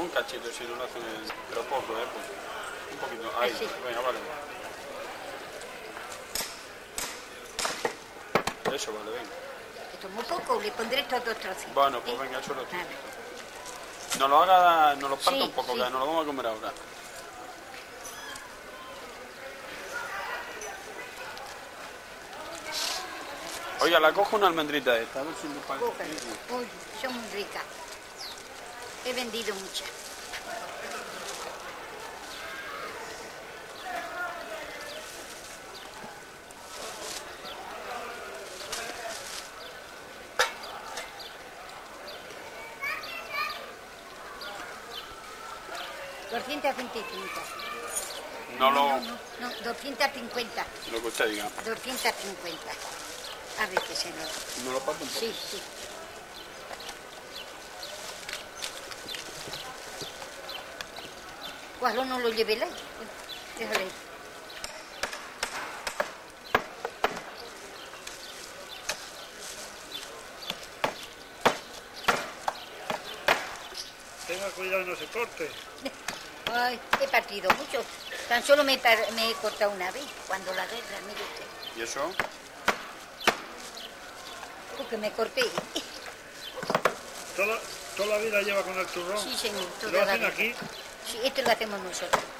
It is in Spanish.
Un cachito, si no lo hacen, el- pero poco, ¿eh? Un poquito. Ahí, Así. venga, vale. Eso vale, venga. Esto es muy poco, le pondré estos dos trocitos. Bueno, pues ¿eh? venga, eso lo Nada. Nos lo haga, nos lo parta Sí, un poco, sí. que nos lo vamos a comer ahora. Oiga, la cojo una almendrita esta, a ver si me parece. Son muy ricas. He vendido muchas. ¿225? No lo, No, no, no, 250. lo que usted diga. 250. A ver qué se lo... ¿No lo parto un poco? Sí, sí. ¿Cuál no lo llevé la? Déjale. ahí. Tenga cuidado no se corte. Ay, he partido mucho. Tan solo me, he par- me he cortado una vez, cuando la guerra, mire usted. ¿Y eso? Porque me corté. Toda, toda la vida lleva con el turrón. Sí, señor. ¿Lo la hacen vida. aquí? Sí, esto lo hacemos nosotros.